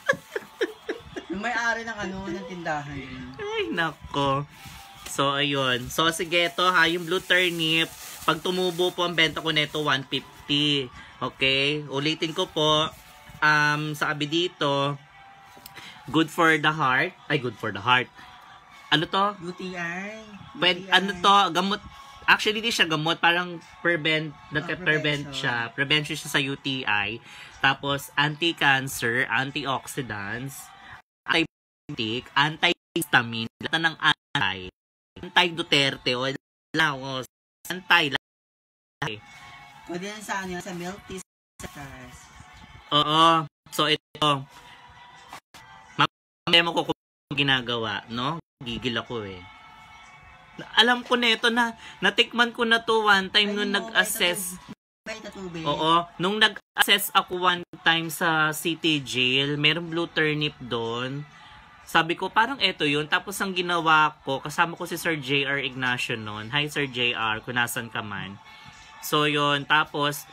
Yung may-ari ng ano, ng tindahan. Ay, nako. So, ayun. So, sige, ito ha, yung blue turnip, pag tumubo po ang benta ko nito, 150. Okay? Ulitin ko po, um, sabi dito, good for the heart. Ay, good for the heart. Ano to? UTI. Pwede, UTI. ano to, gamot, actually di siya gamot, parang prevent, nagka-prevent prevention. siya, prevention siya sa UTI, tapos anti-cancer, antioxidants, antibiotic, anti-histamine, lahat ng anti, anti-Duterte, o laos, anti Pwede yan sa ano sa milk tea stars. Oo. So, ito. Mamaya mo ko kung ginagawa, no? Gigil ako eh. Alam ko na ito na, natikman ko na to one time nung Ay, nag-assess. Tatubig. Oo. Nung nag-assess ako one time sa city jail, merong blue turnip doon. Sabi ko, parang eto yun. Tapos ang ginawa ko, kasama ko si Sir JR Ignacio noon. Hi Sir JR, kung nasan ka man. So yun, tapos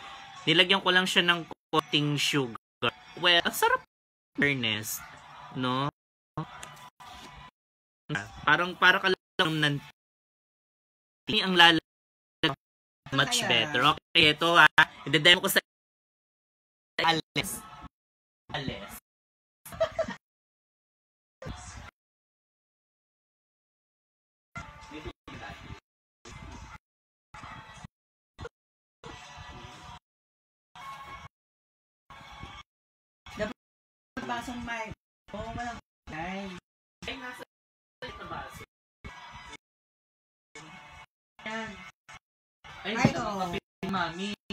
nilagyan ko lang siya ng konting sugar. Well, ang sarap fairness, no? Parang para ka lang ng Ini ang lala much Kaya- better. Okay, ito ha. I-demo ko sa Ales. Ales. Basong mic. Oo, oh, walang ay. Ay, nasa ito ba? Yan. Ay, Ay, ito ni Mami. [LAUGHS]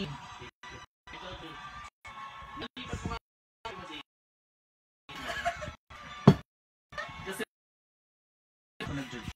Kasi nag-judge.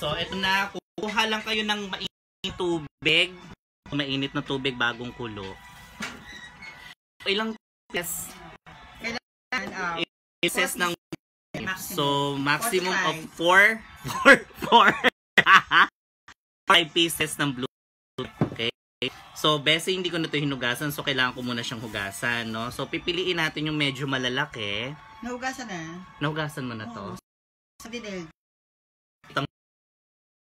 So, eto na. Kukuha lang kayo ng mainit tubig. Mainit na tubig bagong kulo. Ilang pieces, Yan, ah, pieces ng maximum. So, maximum of 4 Forty-five. 4 4 5 pieces ng blue. Okay? So, bese hindi ko na to hinugasan. So, kailangan ko muna siyang hugasan, no? So, pipiliin natin yung medyo malalaki. Nahugasan na. Nahugasan mo na to. Sa dinil.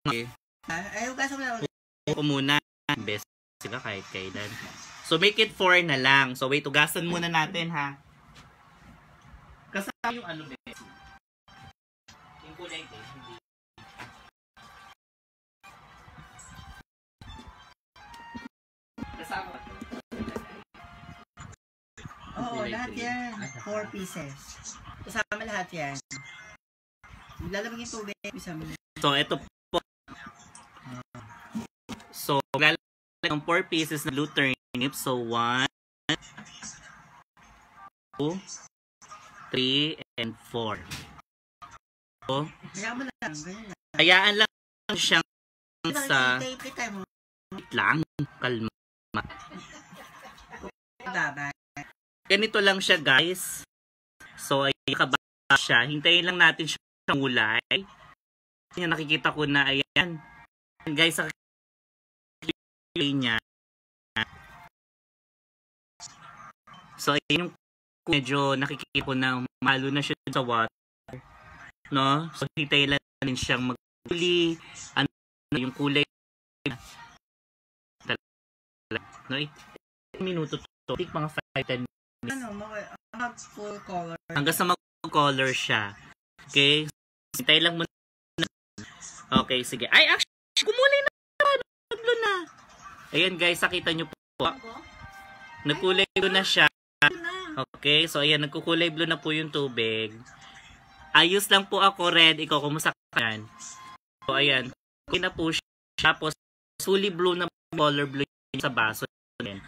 Okay. Ay, hugasan mo na. ko muna. Best sila kahit kailan. So, make it 4 na lang. So, wait, ugasan muna natin, ha? Kasama yung ano, best. Yung kulay ko, hindi. Kasama to. Oo, lahat yan. Ah, Four pieces. Kasama lahat yan. Lalabag yung tubig. Isang So, ito. So, maglalagay ng 4 pieces na blue turnip. So, 1, 2, 3, and 4. So, Kaya mo lang. Lang. hayaan siyang sa mo. lang. Kalma. Ganito lang siya, guys. So, ay kaba siya. Hintayin lang natin siyang mulay. Yan, nakikita ko na, ayan. Guys, niya. So, ayan yung medyo nakikita ko na malo na siya sa water. No? So, hintayin lang natin siyang maguli. Ano yung kulay. No, 8 minuto to. Take mga 5-10 Ano, mga, mga full color. hanggang sa mag-color siya. Okay? Hintay lang muna. Okay, sige. Ay, actually, kumulay na. Naglo na. Ayan guys, nakita nyo po. Nagkulay blue na siya. Okay, so ayan, nagkukulay blue na po yung tubig. Ayos lang po ako, Red. Ikaw, kumusta ka yan? So, ayan. Okay na po siya. Tapos, fully blue na color blue yung sa baso. Ayan.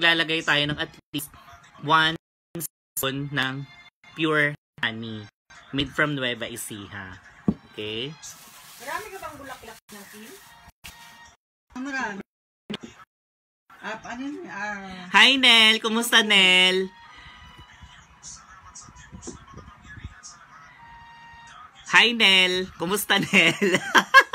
Lalagay tayo ng at least one spoon ng pure honey made from Nueva Ecija. Okay? Marami ka bang bulaklak ng team? Marami. Ah, ano yun? Ah, Hi, Nel! Kumusta, Nel? Hi, Nel! Kumusta, Nel?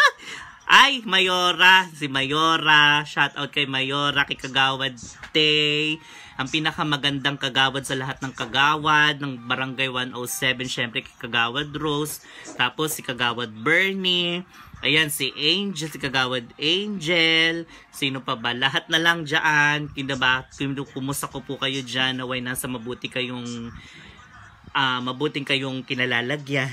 [LAUGHS] Ay, Mayora! Si Mayora! Shout out kay Mayora, kay Kagawad Day. Ang pinakamagandang kagawad sa lahat ng kagawad ng Barangay 107, syempre kay Kagawad Rose. Tapos si Kagawad Bernie. Ayan, si Angel, si Kagawad Angel. Sino pa ba? Lahat na lang dyan. Kinaba, kumusta ko po kayo dyan. Naway nasa mabuti kayong ah mabuting kayong kinalalagyan.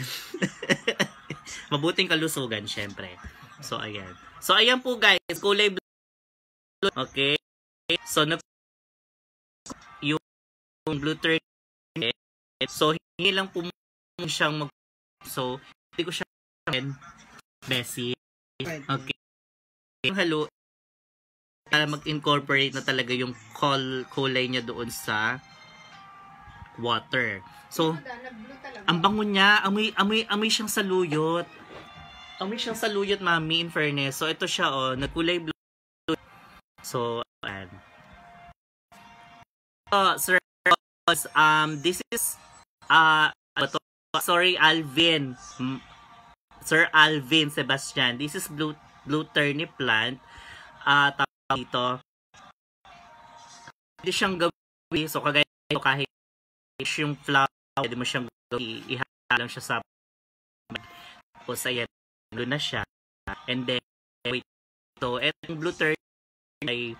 [LAUGHS] mabuting kalusugan, syempre. So, ayan. So, ayan po guys. Kulay blue. Okay. So, na yung blue turn. So, hindi lang po siyang mag... So, hindi ko siya Bessie. Okay. Yung halo, para mag-incorporate na talaga yung col kulay niya doon sa water. So, ang bango niya, amoy, amoy, amoy siyang saluyot. Amoy siyang saluyot, mami, in fairness. So, ito siya, oh, nagkulay blue. So, ayan. Oh, sir, um, this is, uh, sorry, Alvin. Sir Alvin Sebastian. This is blue, blue turnip plant. Uh, dito. Pwede siyang gawin. So, kagaya ito, kahit yung flower, pwede mo siyang gawin. Ihala lang siya sa tapos, ayan, blue na siya. And then, wait, so, etong blue turnip ay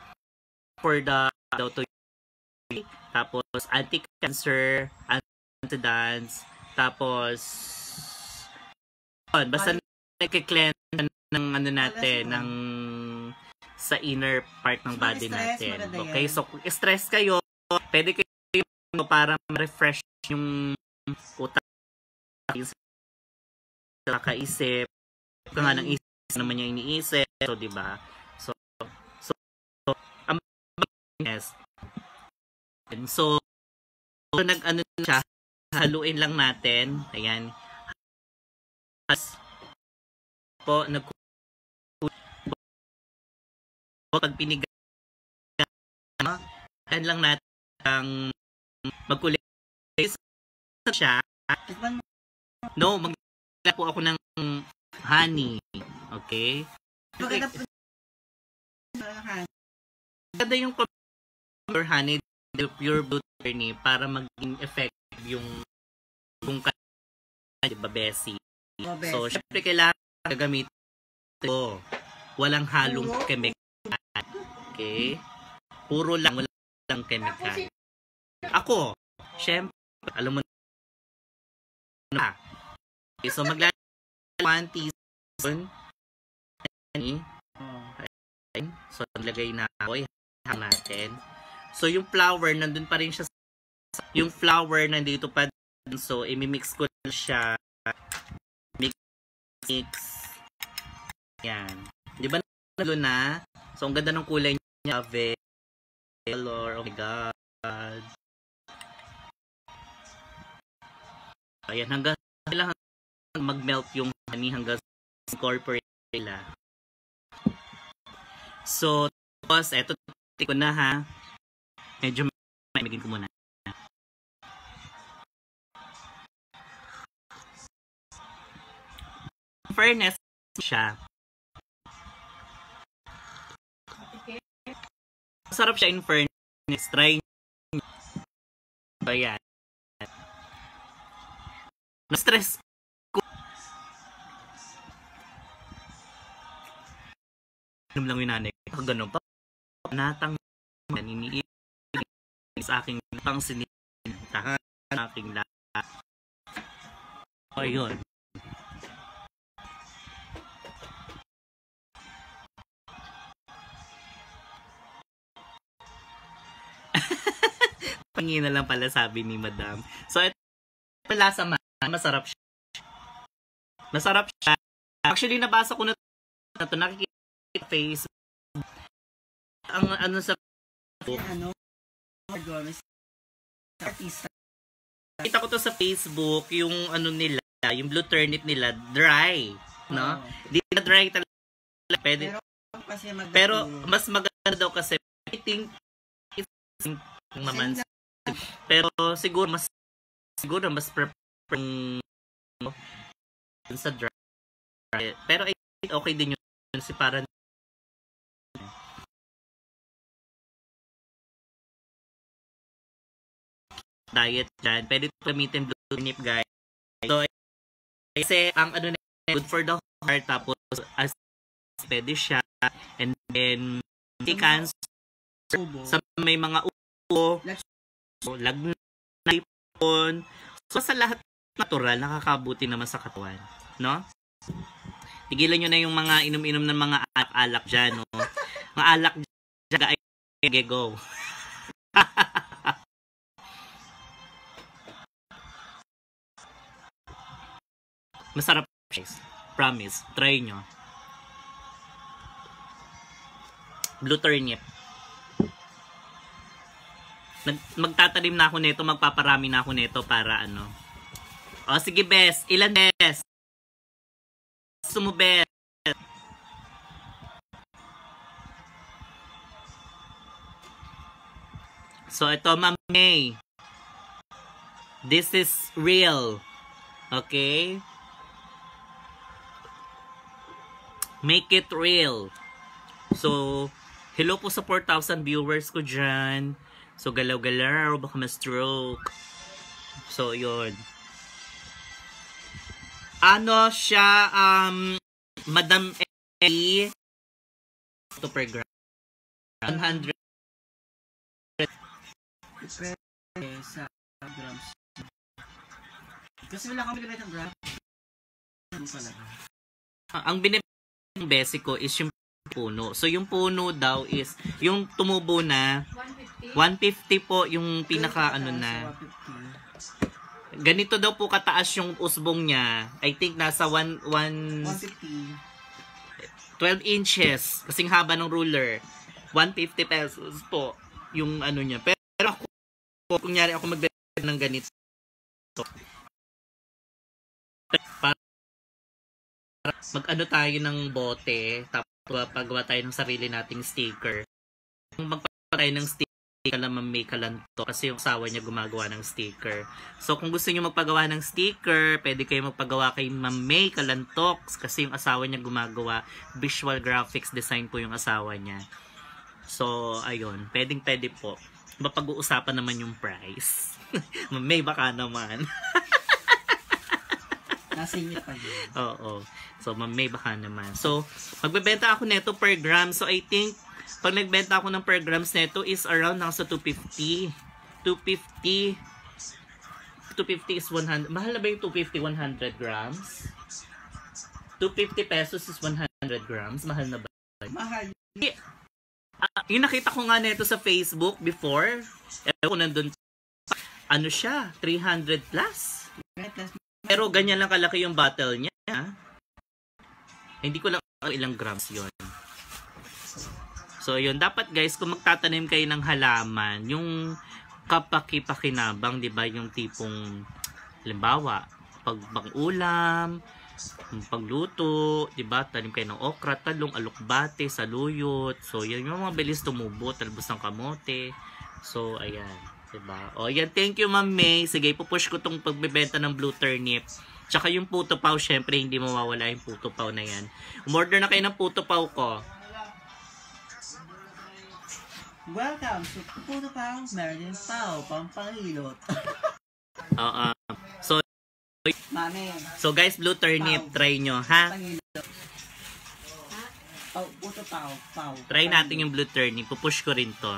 for the, daw to tapos, anti-cancer, antioxidants, tapos, basta nagki-cleanse ng ano natin, ng sa inner part ng body Stress, natin. Okay, so kung stress kayo, pwede kayo para ma-refresh yung utak sa kaisip. Kung nga ng isip naman niya iniisip. So, di ba? So, so, so, ang yes. And so, so nag ano siya, haluin lang natin. Ayan. As po nag pag piniga yan lang natin ang magkulay siya no magla po ako ng honey okay Maganda po. Maganda yung pure honey, the pure blue honey para maging effective yung kung kaya, di ba, Bessie? So, syempre kailangan gagamitin ito. Walang halong Puro? chemical. Okay? Puro lang, walang chemical. Ako, syempre, alam mo na. Okay, so, maglalagay one teaspoon. honey. Okay. So, naglagay na ako. Ihang natin. So, yung flour, nandun pa rin siya. Yung flour, nandito pa din. So, imimix ko na siya. Yan. Di ba nalo na? So, ang ganda ng kulay niya. Color. Oh my God. Ayan. Hanggang kailangan mag-melt yung honey hanggang incorporate nila. So, tapos, eto, ko na ha. Medyo maimigin ko muna. Fairness siya. Masarap siya in fairness. Try nyo. So, yan. Na-stress ko. Inom lang yung nanay. Ganun pa. Natang iniiit sa aking pang sinintahan aking lahat. O yun. [LAUGHS] Pangina lang pala sabi ni Madam. So, ito lasa man, masarap siya. Masarap siya. Actually, nabasa ko na ito, nakikita sa Facebook. Ang ano sa Ano? Artista. Kita ko to sa Facebook, yung ano nila, yung blue turnip nila, dry. No? Oo. Di na dry talaga. Pwede. Pero kasi Pero, mas maganda daw kasi, I think, it's naman. Pero, siguro, mas, siguro, mas prefer yung, sa dry. Pero, think okay din yun. Kasi parang, diet dyan. Pwede gamitin blue turnip, guys. So, kasi ang ano na good for the heart tapos as pwede siya and then hindi cancer sa may mga so, lagnat so sa lahat natural nakakabuti naman sa katawan no tigilan nyo na yung mga inom-inom ng mga alak-alak dyan no mga alak dyan ay go [LAUGHS] Masarap guys. Promise. Try nyo. Blue turnip. Nag magtatanim na ako nito, magpaparami na ako nito para ano. O sige, best. Ilan best? Gusto? So ito, Ma'am May. This is real. Okay? Make it real. So, hello po sa 4,000 viewers ko dyan. So, galaw-galaw, baka ma-stroke. So, yun. Ano siya, um, Madam E. Ito per gram. 100. Depende sa grams. Kasi wala kami ganit ng gram. Ano pala? ang binibigay basic ko is yung puno. So, yung puno daw is, yung tumubo na, 150 po yung pinaka ano na. Ganito daw po kataas yung usbong niya. I think nasa 1, 1, 150. 12 inches. Kasing haba ng ruler. 150 pesos po yung ano niya. Pero ako, kunyari ako magbebenta ng ganito. Para mag-ano tayo ng bote, tapos paggawa tayo ng sarili nating sticker. Kung magpapagawa tayo ng sticker, kala May Kalanto kasi yung asawa niya gumagawa ng sticker. So kung gusto niyo magpagawa ng sticker, pwede kayo magpagawa kay Ma'am May Kalantox kasi yung asawa niya gumagawa. Visual graphics design po yung asawa niya. So, ayun. Pwedeng pwede po. Mapag-uusapan naman yung price. [LAUGHS] Ma'am May, baka naman. [LAUGHS] Nasa inyo pa yun. Oo. So, Ma'am May, baka naman. So, magbebenta ako neto per gram. So, I think, pag nagbenta ako ng per grams neto is around nasa 250. 250. 250 is 100. Mahal na ba yung 250, 100 grams? 250 pesos is 100 grams. Mahal na ba? Mahal. Ah, yung nakita ko nga neto sa Facebook before, eh ko nandun, ano siya, 300 plus. Pero ganyan lang kalaki yung bottle niya. Hindi ko lang ilang grams yon. So, yun. Dapat guys, kung magtatanim kayo ng halaman, yung kapaki-pakinabang, di ba? Yung tipong, halimbawa, pag ulam, pagluto, di ba? Tanim kayo ng okra, talong, alukbate, saluyot. So, yan yung mga bilis tumubo, talbos ng kamote. So, ayan. Diba? O, yan. Thank you, Ma'am May. Sige, pupush ko tong pagbebenta ng blue turnip. Tsaka yung puto pau, syempre, hindi mawawala yung puto pau na yan. Umorder na kayo ng puto pau ko. Welcome to Puto Pao, Marilyn Pao, Pampangilot. [LAUGHS] Oo. So, Mami, So guys, blue turnip, try nyo, ha? pangilo. Pau, puto pau, pau. Try natin yung blue turnip. Pupush ko rin to.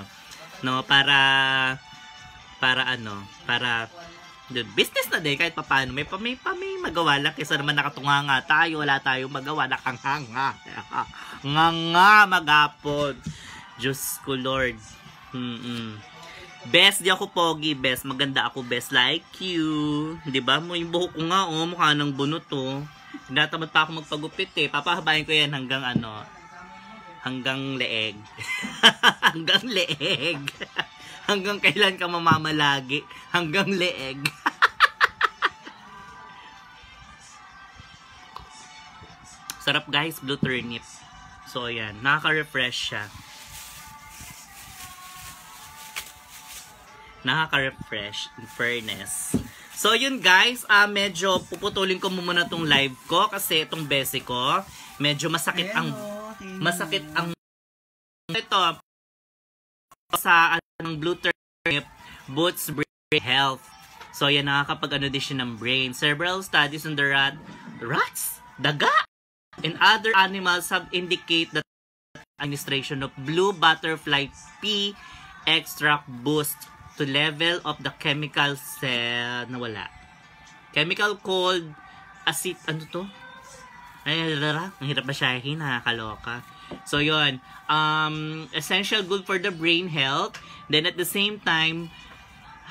No, para para ano, para Dude, business na din kahit papaano may may, may magawa lang kaysa naman nakatunga nga tayo wala tayong magawa nakanganga [LAUGHS] nga nga magapon Diyos ko Lord mm Best di ako pogi, best maganda ako, best like you. ba? Mo yung buhok ko nga oh, mukha ng bunot oh. Tinatamad pa ako magpagupit eh. Papahabayin ko yan hanggang ano, hanggang leeg. [LAUGHS] hanggang leeg. [LAUGHS] hanggang kailan ka mamamalagi? Hanggang leeg. [LAUGHS] Sarap guys, blue turnip. So ayan, nakaka-refresh siya. Nakaka-refresh in fairness. So yun guys, ah medyo puputulin ko muna tong live ko kasi itong bese ko, medyo masakit ang oh, masakit ang ito sa anong blue turnip boosts brain health. So yan nakakapag ano din siya ng brain. Several studies on the rat rats, daga, and other animals have indicate that administration of blue butterfly pea extract boost to level of the chemical cell nawala. Chemical called acid ano to? Ay, lara, ang hirap basyahin, nakakaloka. So, yun. Um, essential good for the brain health. Then, at the same time,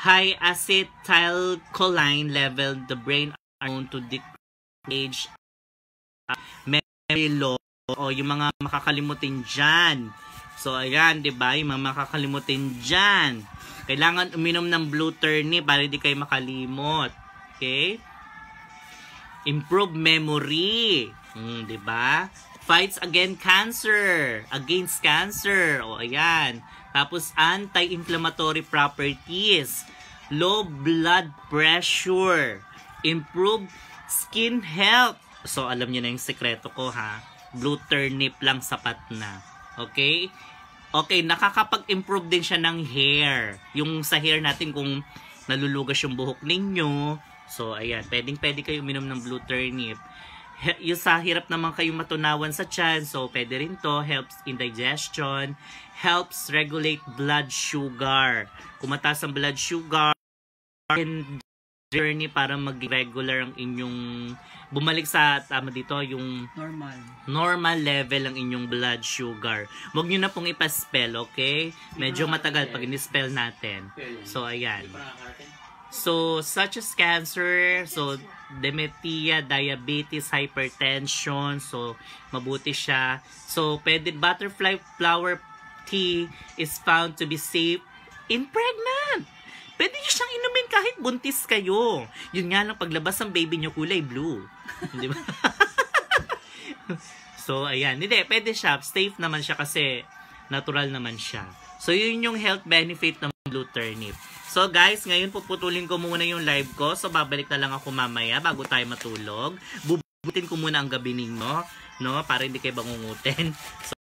high acetylcholine level, the brain are known to decrease uh, memory loss o yung mga makakalimutin dyan. So, ayan, di ba? Yung mga makakalimutin dyan. Kailangan uminom ng blue turnip para hindi kayo makalimot. Okay? Improve memory. Hmm, 'di ba? Fights against cancer, against cancer. O ayan. Tapos anti-inflammatory properties, low blood pressure, improve skin health. So alam niyo na yung sekreto ko ha. Blue turnip lang sapat na. Okay? Okay, nakakapag-improve din siya ng hair. Yung sa hair natin kung nalulugas yung buhok ninyo, So, ayan, pwedeng pwede kayo uminom ng blue turnip. Yung sa hirap naman kayong matunawan sa tiyan, so pwede rin to, helps in digestion, helps regulate blood sugar. Kung mataas ang blood sugar, and journey para mag-regular ang inyong bumalik sa tama dito yung Normal. normal level ang inyong blood sugar. Huwag nyo na pong ipaspell, okay? Medyo matagal pag in-spell natin. So, ayan. So, such as cancer, so dementia, diabetes, hypertension, so mabuti siya. So, pwede butterfly flower tea is found to be safe in pregnant. Pwede nyo siyang inumin kahit buntis kayo. Yun nga lang, paglabas ng baby nyo, kulay blue. [LAUGHS] Di ba? [LAUGHS] so, ayan. Hindi, pwede siya. Safe naman siya kasi natural naman siya. So, yun yung health benefit ng blue turnip. So, guys, ngayon puputulin ko muna yung live ko. So, babalik na lang ako mamaya bago tayo matulog. Bubutin ko muna ang gabi ninyo, no? Para hindi kayo bangungutin. So, [LAUGHS]